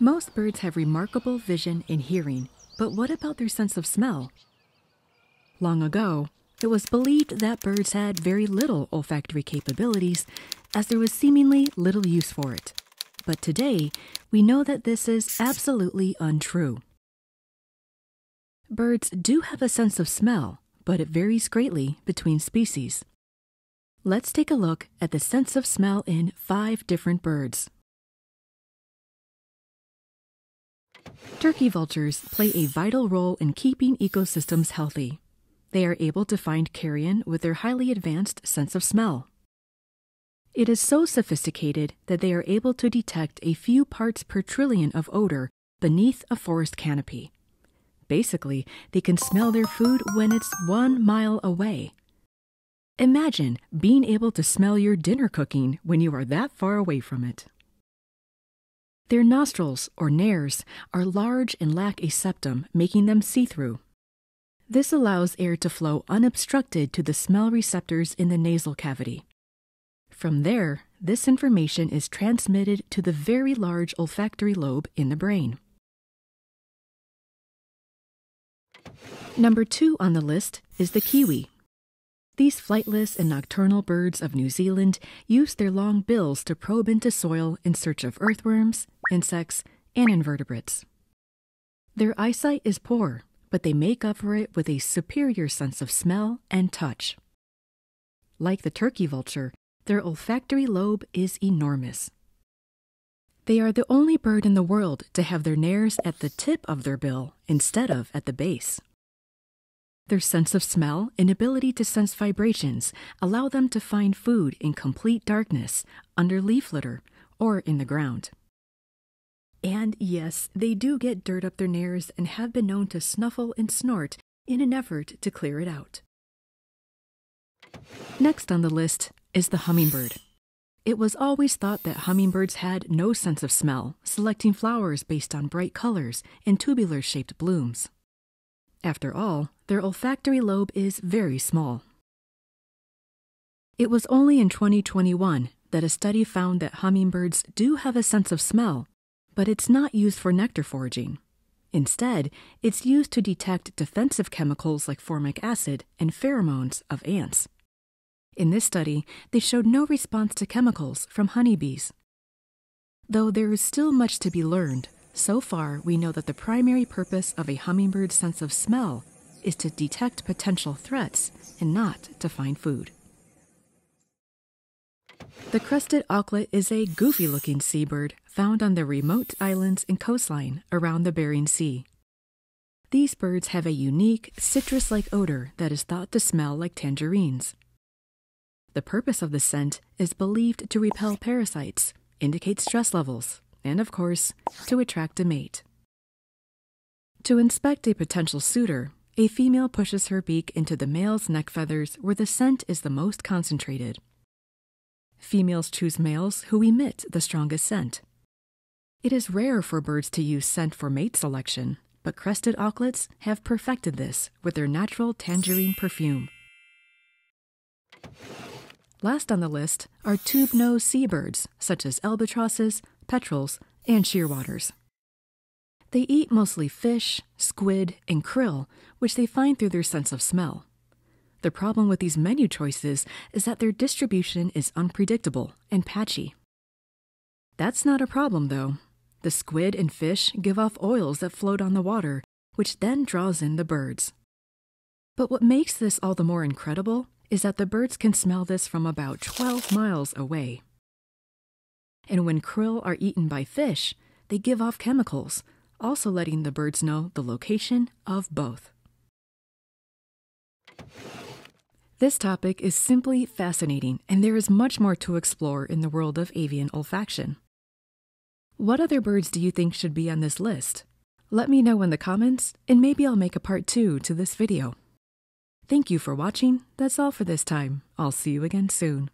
Most birds have remarkable vision and hearing, but what about their sense of smell? Long ago, it was believed that birds had very little olfactory capabilities, as there was seemingly little use for it. But today, we know that this is absolutely untrue. Birds do have a sense of smell, but it varies greatly between species. Let's take a look at the sense of smell in five different birds. Turkey vultures play a vital role in keeping ecosystems healthy. They are able to find carrion with their highly advanced sense of smell. It is so sophisticated that they are able to detect a few parts per trillion of odor beneath a forest canopy. Basically, they can smell their food when it's one mile away. Imagine being able to smell your dinner cooking when you are that far away from it. Their nostrils, or nares, are large and lack a septum, making them see through. This allows air to flow unobstructed to the smell receptors in the nasal cavity. From there, this information is transmitted to the very large olfactory lobe in the brain. Number two on the list is the kiwi. These flightless and nocturnal birds of New Zealand use their long bills to probe into soil in search of earthworms, insects, and invertebrates. Their eyesight is poor, but they make up for it with a superior sense of smell and touch. Like the turkey vulture, their olfactory lobe is enormous. They are the only bird in the world to have their nares at the tip of their bill instead of at the base. Their sense of smell and ability to sense vibrations allow them to find food in complete darkness, under leaf litter, or in the ground. And yes, they do get dirt up their nares and have been known to snuffle and snort in an effort to clear it out. Next on the list is the hummingbird. It was always thought that hummingbirds had no sense of smell, selecting flowers based on bright colors and tubular shaped blooms. After all, their olfactory lobe is very small. It was only in 2021 that a study found that hummingbirds do have a sense of smell, but it's not used for nectar foraging. Instead, it's used to detect defensive chemicals like formic acid and pheromones of ants. In this study, they showed no response to chemicals from honeybees. Though there is still much to be learned, so far, we know that the primary purpose of a hummingbird's sense of smell is to detect potential threats and not to find food. The crested auklet is a goofy looking seabird found on the remote islands and coastline around the Bering Sea. These birds have a unique, citrus like odor that is thought to smell like tangerines. The purpose of the scent is believed to repel parasites, indicate stress levels, and of course, to attract a mate. To inspect a potential suitor, a female pushes her beak into the male's neck feathers where the scent is the most concentrated. Females choose males who emit the strongest scent. It is rare for birds to use scent for mate selection, but crested auklets have perfected this with their natural tangerine perfume. Last on the list are tube-nosed seabirds, such as albatrosses, petrels, and shearwaters. They eat mostly fish, squid, and krill, which they find through their sense of smell. The problem with these menu choices is that their distribution is unpredictable and patchy. That's not a problem, though. The squid and fish give off oils that float on the water, which then draws in the birds. But what makes this all the more incredible is that the birds can smell this from about 12 miles away and when krill are eaten by fish, they give off chemicals, also letting the birds know the location of both. This topic is simply fascinating, and there is much more to explore in the world of avian olfaction. What other birds do you think should be on this list? Let me know in the comments, and maybe I'll make a part 2 to this video. Thank you for watching. That's all for this time. I'll see you again soon.